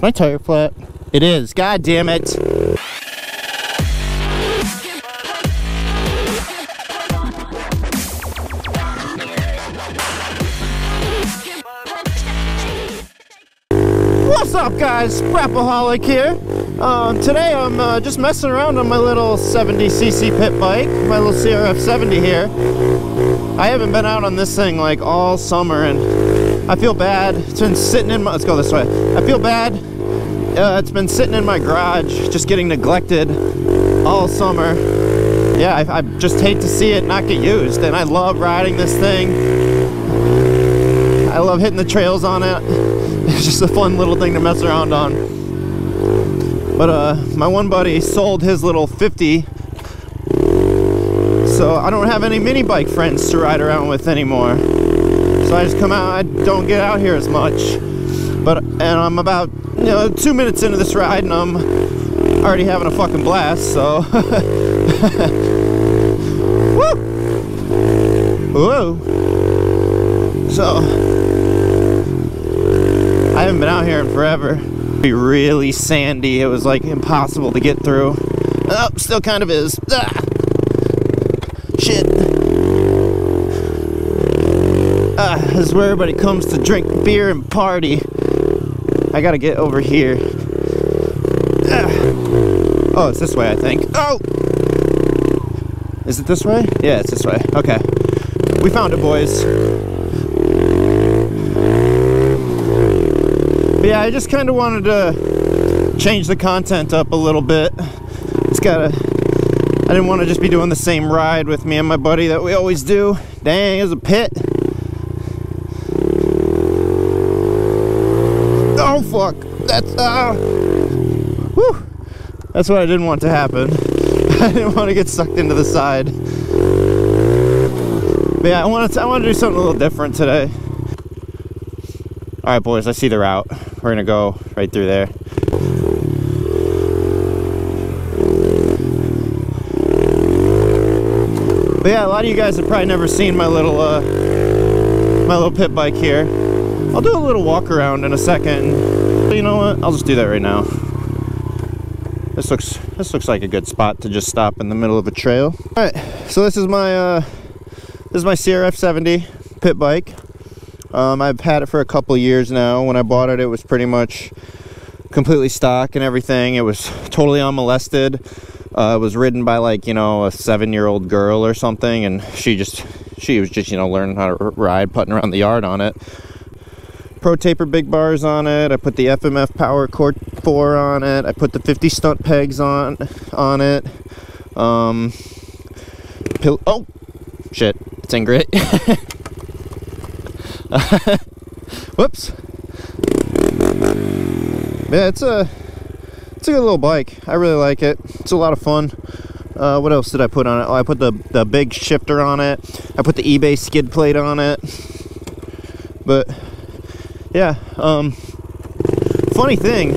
Is my tire flat? It is. God damn it. What's up, guys? Braapaholic here. Um, today I'm uh, just messing around on my little 70cc pit bike, my little CRF 70 here. I haven't been out on this thing like all summer, and I feel bad. It's been sitting in my. Let's go this way. I feel bad. Uh, it's been sitting in my garage, just getting neglected all summer. Yeah, I, I just hate to see it not get used, and I love riding this thing. I love hitting the trails on it. It's just a fun little thing to mess around on. But uh, my one buddy sold his little 50, so I don't have any mini bike friends to ride around with anymore. So I just come out. I don't get out here as much. But and I'm about you know two minutes into this ride, and I'm already having a fucking blast. So. Woo! Whoa! So. I haven't been out here in forever. Be really sandy. It was like impossible to get through. Oh, still kind of is. Ah. Shit. Ah, this is where everybody comes to drink beer and party. I gotta get over here. Ah. Oh, it's this way, I think. Oh! Is it this way? Yeah, it's this way. Okay. We found it, boys. But yeah, I just kind of wanted to change the content up a little bit. It's gotta, I didn't want to just be doing the same ride with me and my buddy that we always do. Dang, there's a pit. Oh fuck, that's, uh, whew. That's what I didn't want to happen. I didn't want to get sucked into the side. But yeah, I wanted to, I wanted to do something a little different today. All right, boys, I see the route. We're gonna go right through there. But yeah, a lot of you guys have probably never seen my little uh, my little pit bike here. I'll do a little walk around in a second. But you know what? I'll just do that right now. This looks this looks like a good spot to just stop in the middle of a trail. All right, so this is my uh, this is my CRF 70 pit bike. Um, I've had it for a couple years now. When I bought it, it was pretty much completely stock and everything. It was totally unmolested. Uh, it was ridden by like you know a seven-year-old girl or something, and she just she was just you know learning how to ride, putting around the yard on it. Pro Taper big bars on it. I put the FMF Power Core 4 on it. I put the 50 stunt pegs on on it. Um, pill- oh, shit, it's in grit. Whoops. Yeah, it's a it's a good little bike. I really like it. It's a lot of fun. Uh, what else did I put on it? Oh, I put the the big shifter on it. I put the eBay skid plate on it. But yeah, um, funny thing,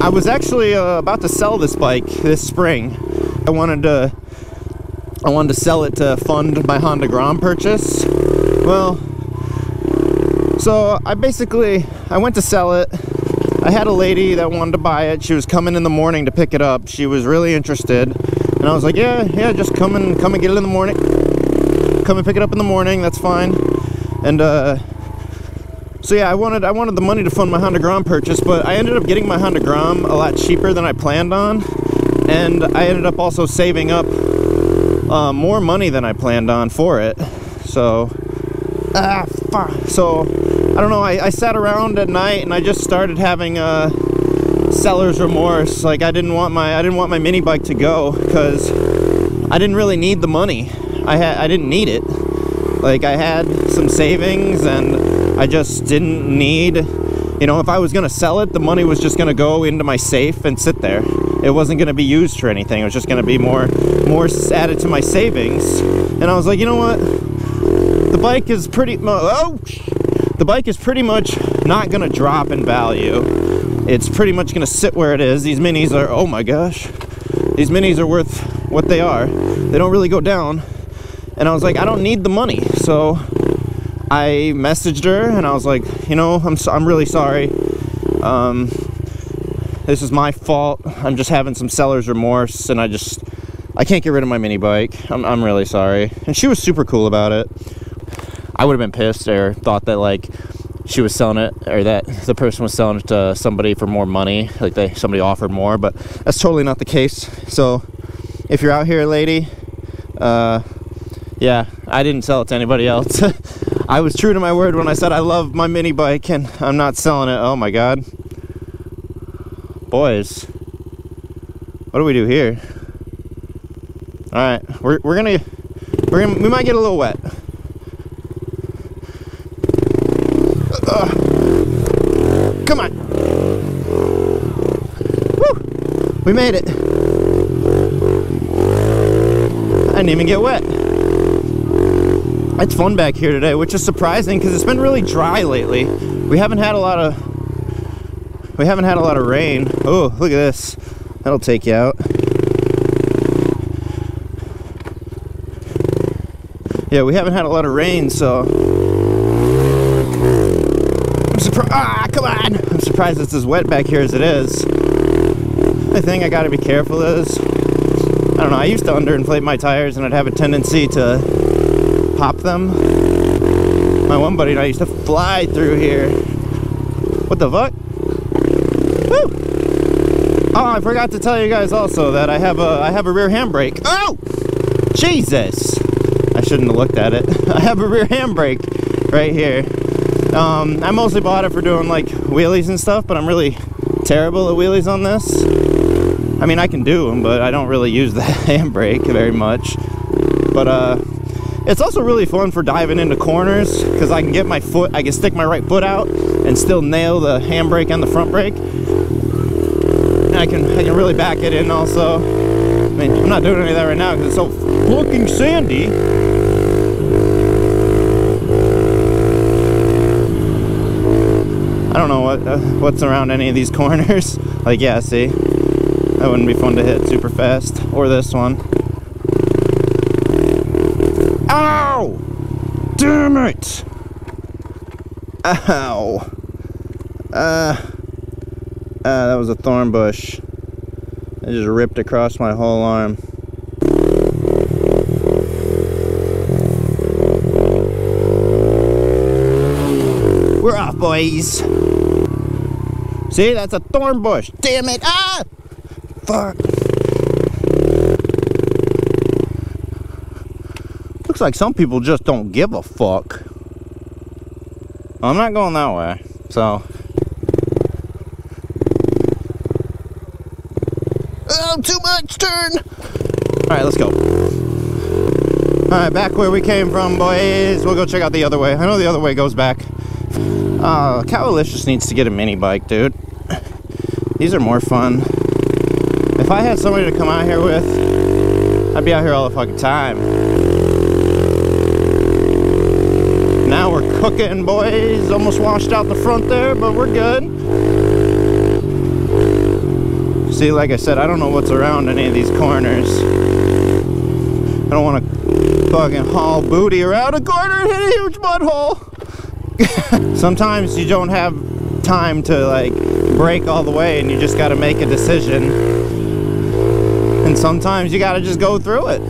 I was actually uh, about to sell this bike this spring. I wanted to I wanted to sell it to fund my Honda Grom purchase. Well, so I basically I went to sell it. I had a lady that wanted to buy it. She was coming in the morning to pick it up. She was really interested, and I was like, "Yeah, yeah, just come and come and get it in the morning. Come and pick it up in the morning. That's fine." And uh, so yeah, I wanted I wanted the money to fund my Honda Grom purchase, but I ended up getting my Honda Grom a lot cheaper than I planned on, and I ended up also saving up uh, more money than I planned on for it. So ah, fuck. So I don't know. I, I sat around at night and I just started having uh, seller's remorse. Like I didn't want my I didn't want my mini bike to go because I didn't really need the money. I had I didn't need it. Like I had some savings and I just didn't need. You know, if I was gonna sell it, the money was just gonna go into my safe and sit there. It wasn't gonna be used for anything. It was just gonna be more more added to my savings. And I was like, you know what? the bike is pretty oh the bike is pretty much not gonna drop in value it's pretty much gonna sit where it is these minis are oh my gosh these minis are worth what they are they don't really go down and I was like I don't need the money so I messaged her and I was like you know I'm, I'm really sorry Um, this is my fault. I'm just having some seller's remorse, and I just I can't get rid of my mini bike. I'm I'm really sorry. And she was super cool about it. I would have been pissed or thought that like she was selling it or that the person was selling it to somebody for more money like they somebody offered more but that's totally not the case so if you're out here lady uh yeah i didn't sell it to anybody else i was true to my word when i said i love my mini bike and i'm not selling it oh my god boys what do we do here all right we're, we're gonna we're gonna we might get a little wet Come on. Woo! We made it. I didn't even get wet. It's fun back here today, which is surprising because it's been really dry lately. We haven't had a lot of we haven't had a lot of rain. Oh, look at this. That'll take you out. Yeah, we haven't had a lot of rain, so I'm surprised. Ah, come on! I'm surprised it's as wet back here as it is. The thing I gotta be careful is, I don't know, I used to underinflate my tires and I'd have a tendency to pop them. My one buddy and I used to fly through here. What the fuck? Woo! Oh, I forgot to tell you guys also that I have a I have a rear handbrake. Oh! Jesus! I shouldn't have looked at it. I have a rear handbrake right here. Um, I mostly bought it for doing like wheelies and stuff, but I'm really terrible at wheelies on this. I mean, I can do them, but I don't really use the handbrake very much. But uh, it's also really fun for diving into corners because I can get my foot, I can stick my right foot out and still nail the handbrake and the front brake. And I can, I can really back it in also. I mean, I'm not doing any of that right now because it's so fucking sandy. I don't know what uh, what's around any of these corners. like, yeah, see? That wouldn't be fun to hit super fast. Or this one. Ow! Damn it! Ow! Uh, uh, that was a thorn bush. It just ripped across my whole arm. We're off, boys. See, that's a thorn bush. Damn it. Ah! Fuck. Looks like some people just don't give a fuck. I'm not going that way, so. Oh, too much turn. All right, let's go. All right, back where we came from, boys. We'll go check out the other way. I know the other way goes back. Uh, Cowalicious needs to get a mini bike, dude. These are more fun. If I had somebody to come out here with, I'd be out here all the fucking time. Now we're cooking, boys. Almost washed out the front there, but we're good. See, like I said, I don't know what's around any of these corners. I don't want to fucking haul booty around a corner and hit a huge mud hole. Sometimes you don't have time to like break all the way and you just got to make a decision. And sometimes you got to just go through it.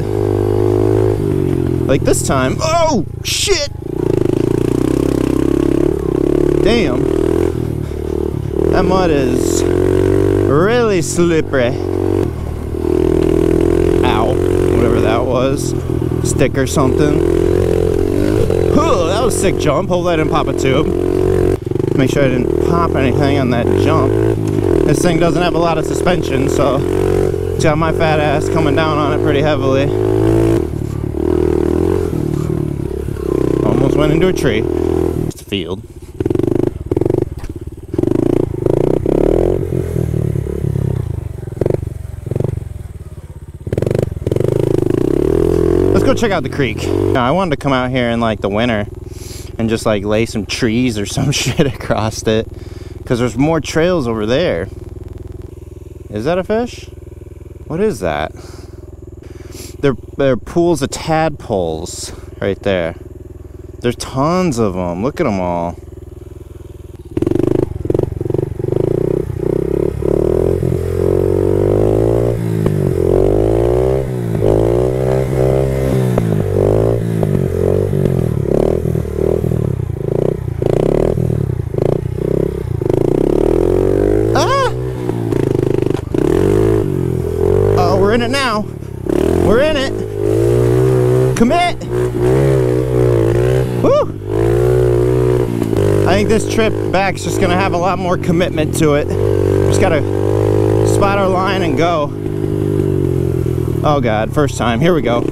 Like this time. Oh, shit! Damn. That mud is really slippery. Ow. Whatever that was. Stick or something. Huh, that was a sick jump. Hold that in pop a tube make sure I didn't pop anything on that jump. This thing doesn't have a lot of suspension, so got my fat ass coming down on it pretty heavily. Almost went into a tree. It's a field. Check out the creek. I wanted to come out here in like the winter and just like lay some trees or some shit across it because there's more trails over there. Is that a fish? What is that? They're, they're pools of tadpoles right there. There's tons of them. Look at them all. in it now. We're in it. Commit. Woo! I think this trip back's just gonna have a lot more commitment to it. Just gotta spot our line and go. Oh God, first time. Here we go.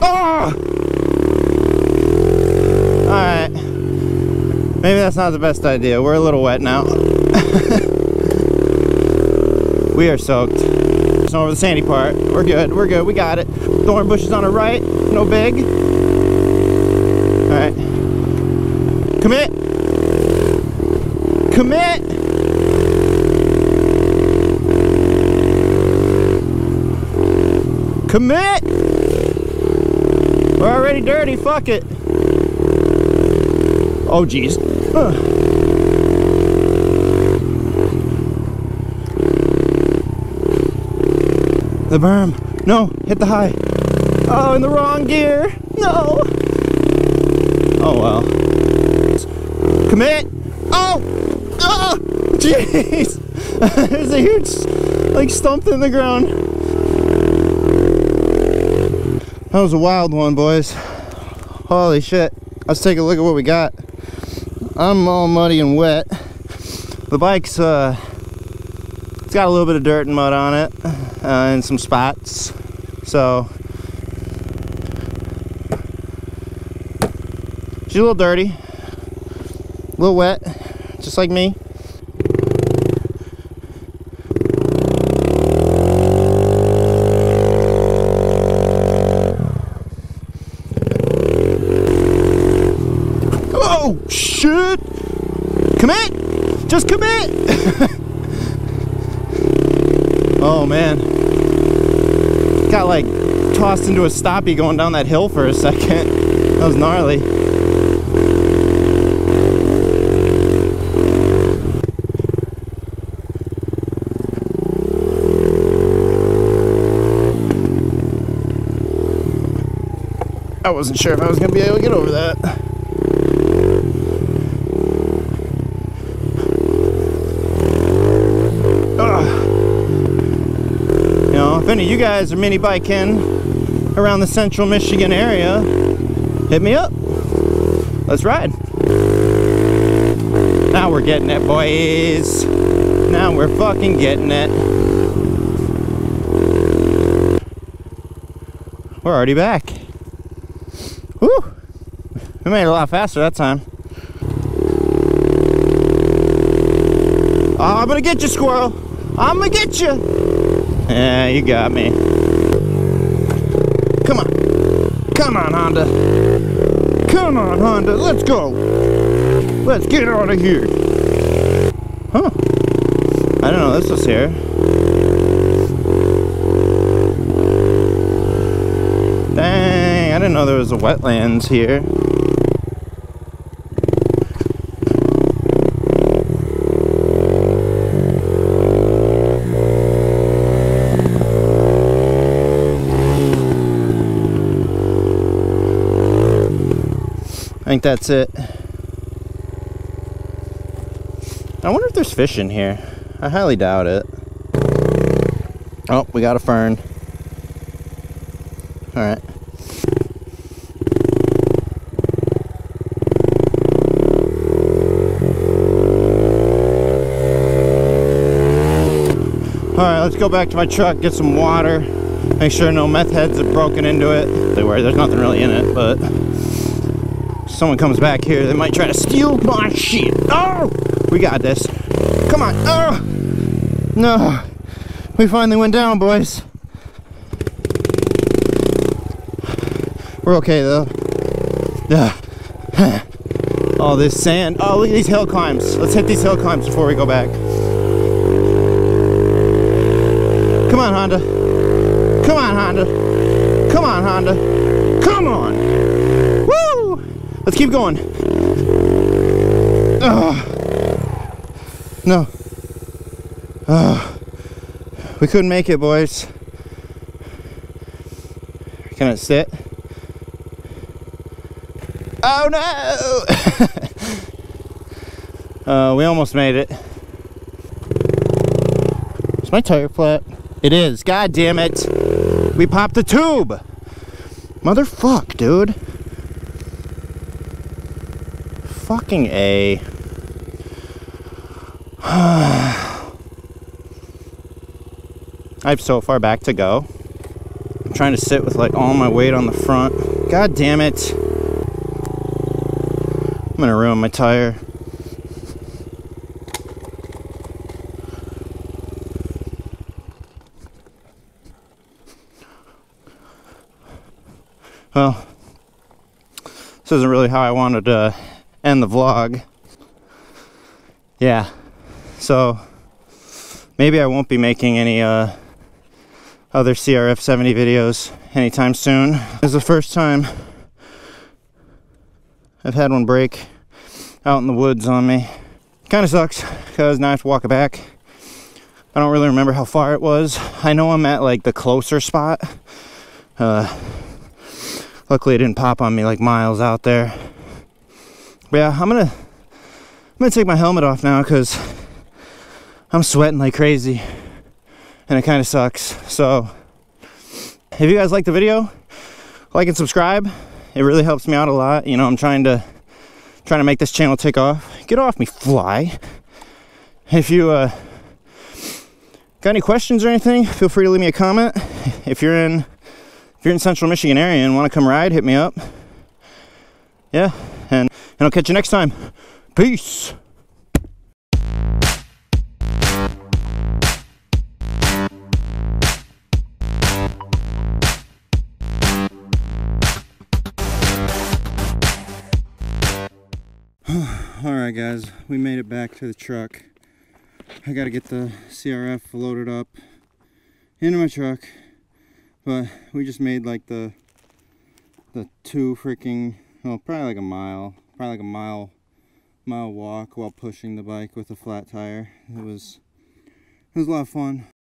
Oh! All right. Maybe that's not the best idea. We're a little wet now. we are soaked. Just over the sandy part. We're good. We're good. We got it. Thorn bushes on our right. No big. All right. Commit. Commit. Commit. We're already dirty. Fuck it. Oh, geez. The berm. No, hit the high. Oh, in the wrong gear. No. Oh, well. Commit. Oh! Oh! Jeez! There's a huge, like, stump in the ground. That was a wild one, boys. Holy shit. Let's take a look at what we got. I'm all muddy and wet. The bike's, uh, it's got a little bit of dirt and mud on it uh, in some spots. So, she's a little dirty, a little wet, just like me. Oh, shit! Commit! Just commit! oh, man. Got like tossed into a stoppie going down that hill for a second. That was gnarly. I wasn't sure if I was going to be able to get over that. Of you guys are mini biking around the central Michigan area, hit me up. Let's ride. Now we're getting it, boys. Now we're fucking getting it. We're already back. Whew. We made it a lot faster that time. Oh, I'm gonna get you, squirrel. I'm gonna get you. Yeah, you got me. Come on. Come on, Honda. Come on, Honda. Let's go. Let's get out of here. Huh. I don't know this was here. Dang, I didn't know there was a wetlands here. Think that's it. I wonder if there's fish in here. I highly doubt it. Oh, we got a fern. All right. All right, let's go back to my truck, get some water, make sure no meth heads have broken into it. They were, there's nothing really in it, but someone comes back here, they might try to steal my shit. Oh, we got this. Come on. Oh, no. We finally went down, boys. We're okay though. Yeah. All this sand. Oh, look at these hill climbs. Let's hit these hill climbs before we go back. Come on, Honda. Come on, Honda. Come on, Honda. Come on. Let's keep going. Ugh. No. Ugh. We couldn't make it, boys. Can it sit? Oh no! uh, we almost made it. it. Is my tire flat? It is. God damn it. We popped the tube. Motherfuck, dude. Fucking A. I have so far back to go. I'm trying to sit with like all my weight on the front. God damn it. I'm gonna ruin my tire. Well, this isn't really how I wanted to end the vlog. Yeah, so maybe I won't be making any uh, other CRF 70 videos anytime soon. This is the first time I've had one break out in the woods on me. Kind of sucks because now I have to walk it back. I don't really remember how far it was. I know I'm at like the closer spot. Uh, Luckily, it didn't pop on me like miles out there. Yeah, I'm gonna I'm gonna take my helmet off now because I'm sweating like crazy, and it kind of sucks. So, if you guys like the video, like and subscribe. It really helps me out a lot. You know, I'm trying to trying to make this channel take off. Get off me, fly! If you uh, got any questions or anything, feel free to leave me a comment. If you're in if you're in central Michigan area and want to come ride, hit me up. Yeah, and, I'll catch you next time. Peace. Alright guys, we made it back to the truck. I gotta get the CRF loaded up into my truck but we just made like the the two freaking well probably like a mile probably like a mile mile walk while pushing the bike with a flat tire. It was it was a lot of fun